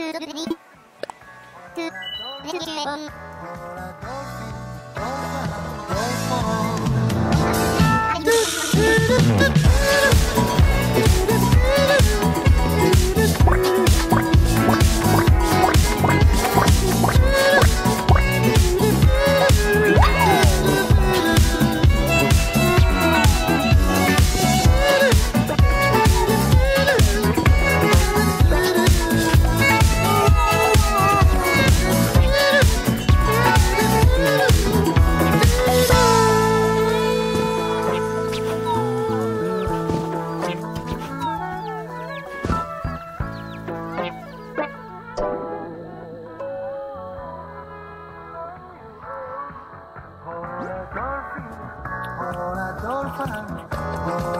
to the to the Adolfo, Adolfo,